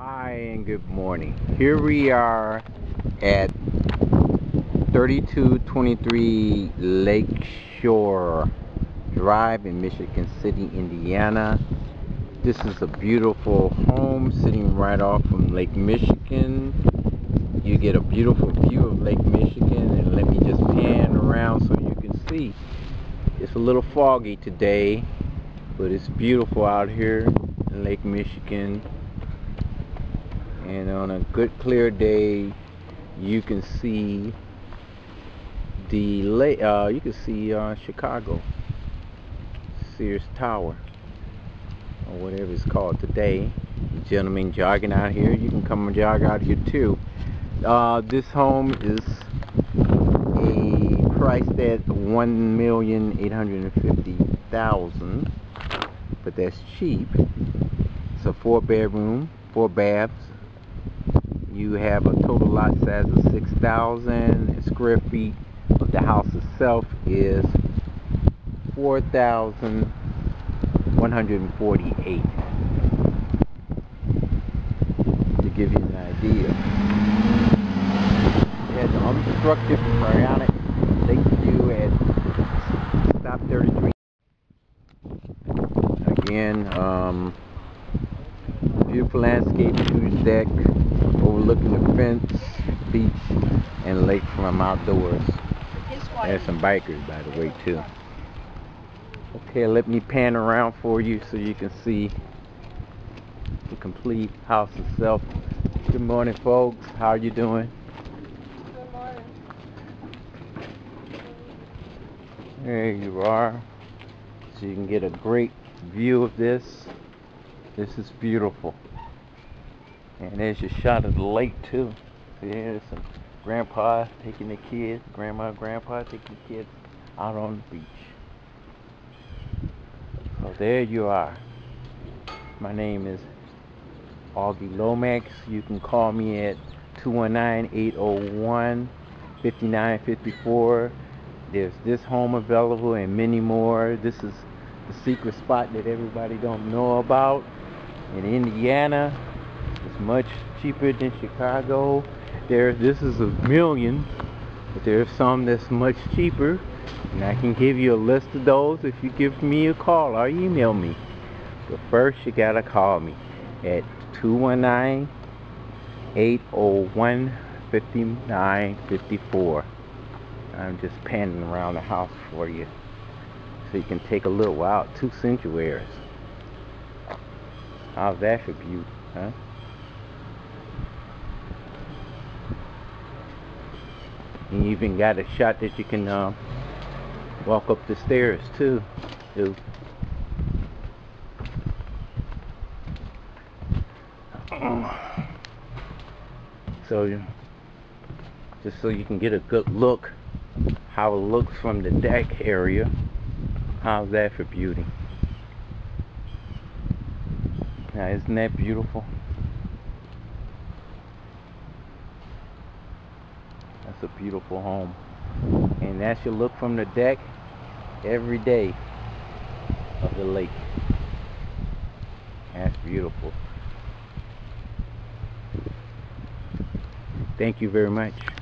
Hi and good morning. Here we are at 3223 Lakeshore Drive in Michigan City, Indiana. This is a beautiful home sitting right off from Lake Michigan. You get a beautiful view of Lake Michigan and let me just pan around so you can see. It's a little foggy today, but it's beautiful out here in Lake Michigan and on a good clear day you can see the uh, you can see uh, Chicago Sears Tower or whatever it's called today. Gentlemen jogging out here you can come and jog out here too. Uh, this home is a price at one million eight hundred and fifty thousand but that's cheap. It's a four bedroom four baths you have a total lot size of 6,000 square feet. Of the house itself is 4,148 to give you an idea. It has unobstructed cryonic lake view at stop 33. Again, um, beautiful landscape, huge deck, overlooking the fence, beach, and lake from outdoors. There's some bikers, by the way, too. Okay, let me pan around for you so you can see the complete house itself. Good morning, folks. How are you doing? Good morning. There you are. So you can get a great view of this. This is beautiful. And there's your shot of the lake too. There's some grandpa taking the kids, grandma, grandpa taking the kids out on the beach. So there you are. My name is Augie Lomax. You can call me at 219-801-5954. There's this home available and many more. This is the secret spot that everybody don't know about in Indiana. Much cheaper than Chicago. There, this is a million, but there's some that's much cheaper, and I can give you a list of those if you give me a call or email me. But first, you gotta call me at 219-801-5954. I'm just panning around the house for you, so you can take a look. Wow, two sanctuaries. How's that for beauty, huh? And you even got a shot that you can uh, walk up the stairs too. So, just so you can get a good look how it looks from the deck area. How's that for beauty? Now, isn't that beautiful? That's a beautiful home. And that's your look from the deck every day of the lake. That's beautiful. Thank you very much.